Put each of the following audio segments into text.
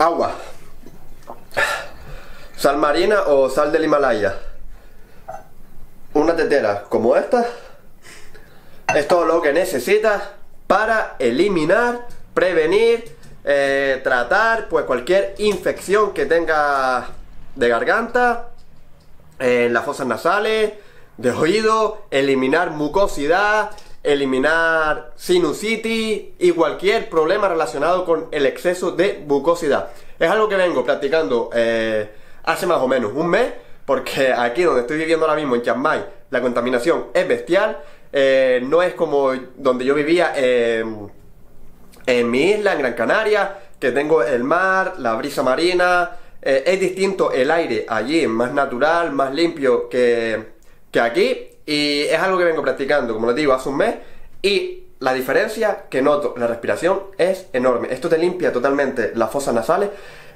Agua. Sal marina o sal del Himalaya. Una tetera como esta es todo lo que necesitas para eliminar, prevenir, eh, tratar pues cualquier infección que tenga de garganta, en las fosas nasales, de oído, eliminar mucosidad, eliminar sinusitis y cualquier problema relacionado con el exceso de mucosidad. Es algo que vengo practicando eh, hace más o menos un mes, porque aquí donde estoy viviendo ahora mismo en Chiang Mai, la contaminación es bestial. Eh, no es como donde yo vivía en, en mi isla, en Gran Canaria, que tengo el mar, la brisa marina. Eh, es distinto el aire allí, más natural, más limpio que, que aquí. Y es algo que vengo practicando, como les digo, hace un mes. Y la diferencia que noto la respiración es enorme. Esto te limpia totalmente las fosas nasales.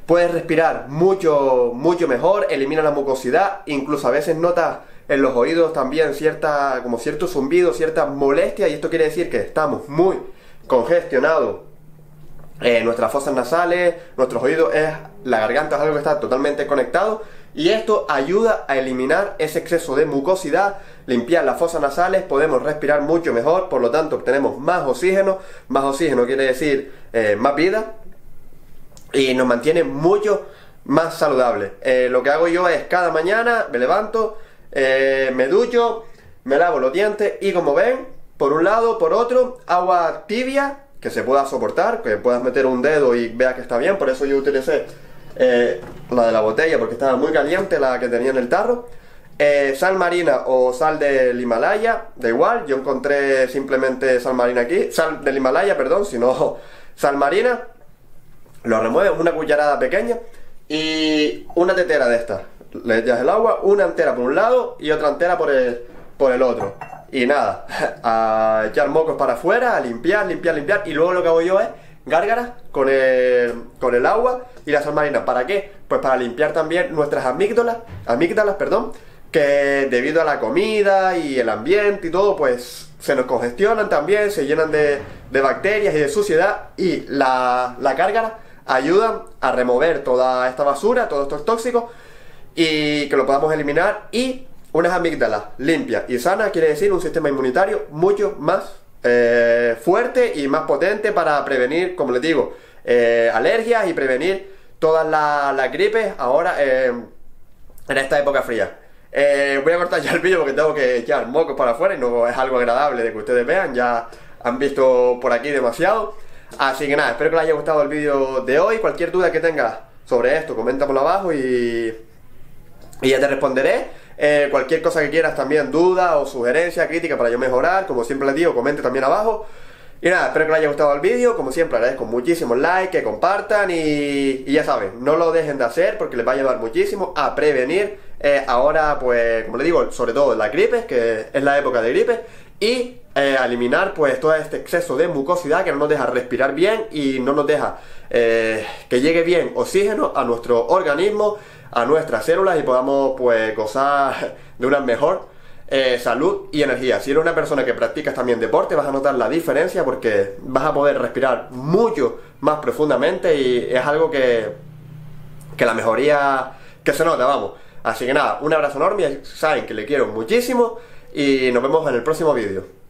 Puedes respirar mucho, mucho mejor, elimina la mucosidad, incluso a veces notas en los oídos también cierta, como cierto zumbido, cierta molestia, y esto quiere decir que estamos muy congestionados. Eh, nuestras fosas nasales, nuestros oídos, es, la garganta es algo que está totalmente conectado y esto ayuda a eliminar ese exceso de mucosidad, limpiar las fosas nasales, podemos respirar mucho mejor, por lo tanto obtenemos más oxígeno, más oxígeno quiere decir eh, más vida y nos mantiene mucho más saludable. Eh, lo que hago yo es cada mañana me levanto, eh, me ducho, me lavo los dientes y como ven, por un lado, por otro, agua tibia que se pueda soportar, que puedas meter un dedo y veas que está bien, por eso yo utilicé eh, la de la botella porque estaba muy caliente la que tenía en el tarro. Eh, sal marina o sal del Himalaya, da igual, yo encontré simplemente sal marina aquí, sal del Himalaya, perdón, si no sal marina, lo remueves, una cucharada pequeña y una tetera de estas. Le echas el agua, una entera por un lado y otra entera por el, por el otro. Y nada, a echar mocos para afuera, a limpiar, limpiar, limpiar. Y luego lo que hago yo es gárgaras con el, con el agua y la sal marina. ¿Para qué? Pues para limpiar también nuestras amígdalas, amígdalas, perdón, que debido a la comida y el ambiente y todo, pues se nos congestionan también, se llenan de, bacterias y de suciedad y la, la gárgara ayuda a remover toda esta basura, todos estos tóxicos y que lo podamos eliminar y unas amígdalas limpias y sanas quiere decir un sistema inmunitario mucho más eh, fuerte y más potente para prevenir, como les digo, eh, alergias y prevenir todas las gripes ahora en esta época fría. Voy a cortar ya el vídeo porque tengo que echar mocos para afuera y no es algo agradable de que ustedes vean, ya han visto por aquí demasiado. Así que nada, espero que les haya gustado el vídeo de hoy. Cualquier duda que tengas sobre esto, coméntamelo abajo y, y ya te responderé. Eh, cualquier cosa que quieras también, duda o sugerencia, crítica para yo mejorar, como siempre les digo, comente también abajo. Y nada, espero que les haya gustado el vídeo, como siempre agradezco muchísimo like, que compartan y, ya saben, no lo dejen de hacer porque les va a ayudar muchísimo a prevenir eh, ahora, pues, como les digo, sobre todo la gripe, que es la época de gripe, y eh, eliminar pues todo este exceso de mucosidad que no nos deja respirar bien y no nos deja que llegue bien oxígeno a nuestro organismo a nuestras células y podamos pues gozar de una mejor eh, salud y energía. Si eres una persona que practicas también deporte, vas a notar la diferencia porque vas a poder respirar mucho más profundamente y es algo que, que la mejoría que se nota, vamos. Así que nada, un abrazo enorme, saben que le quiero muchísimo y nos vemos en el próximo vídeo.